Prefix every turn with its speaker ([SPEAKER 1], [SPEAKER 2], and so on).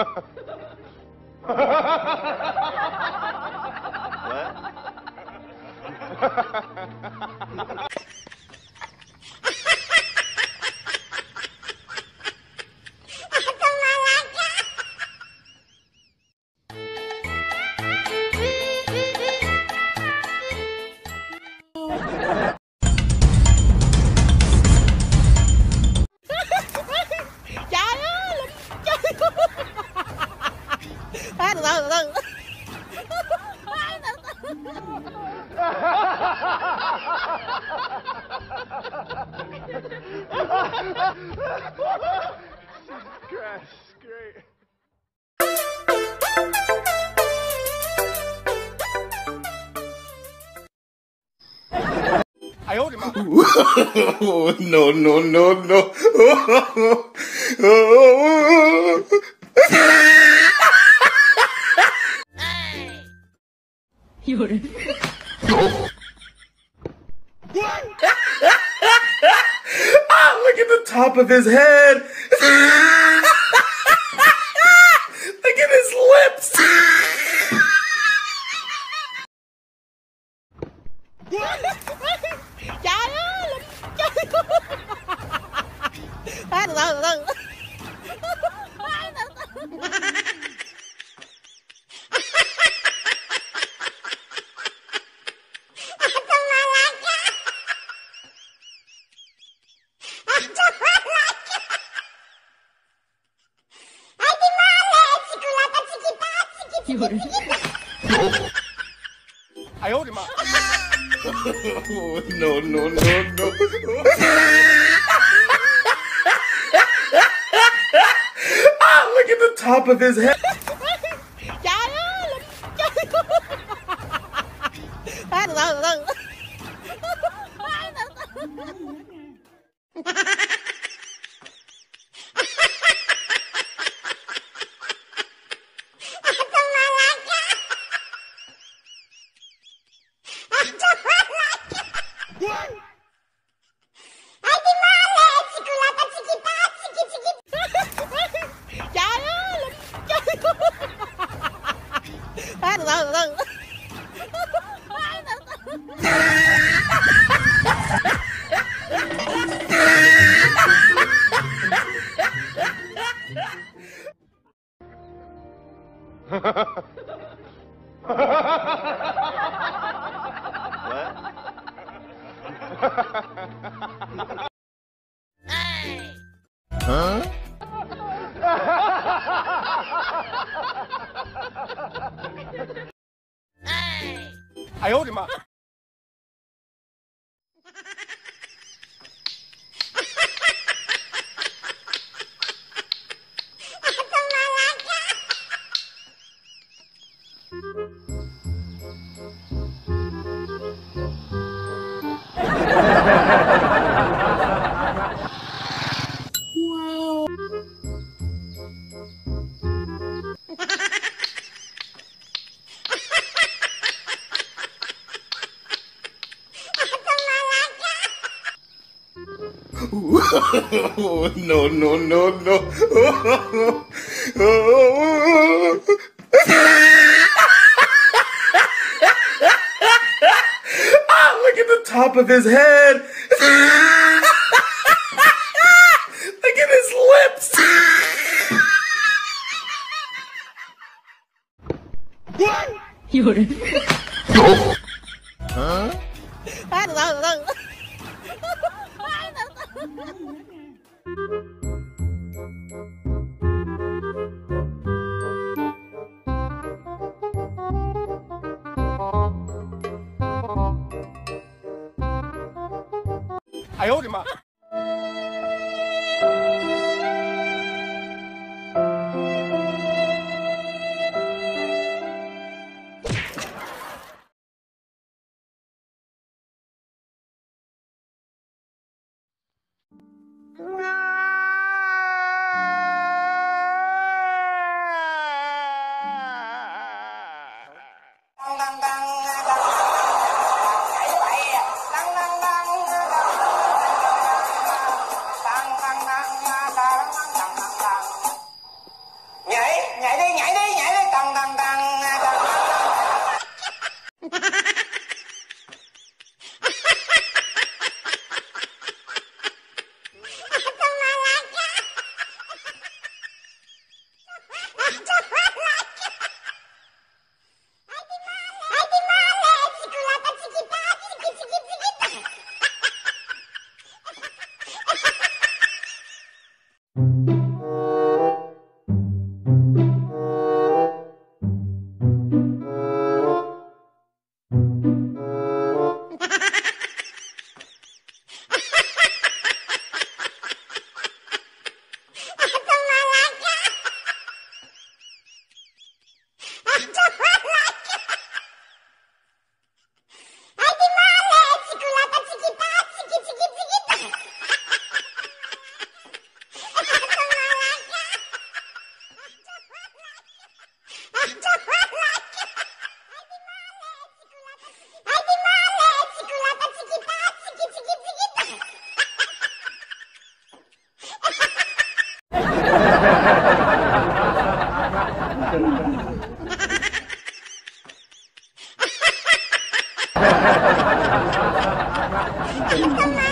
[SPEAKER 1] What? Từ
[SPEAKER 2] Crash, great. I owed him.
[SPEAKER 3] Oh, no, no, no, no. ah, look at the top of his head. look at his lips.
[SPEAKER 1] Trời ơi Trời Từ từ từ từ
[SPEAKER 2] I owed him.
[SPEAKER 3] Oh, no, no, no, no. ah, look at the top of his head.
[SPEAKER 1] Ha từ từ từ Ha ha ha ha! Từ
[SPEAKER 2] I owed him.
[SPEAKER 3] Oh, no, no, no, no. Oh. ah, look at the top of his head. look at his lips.
[SPEAKER 1] Từ từ từ từ
[SPEAKER 2] I owed him. Ha No. 干嘛。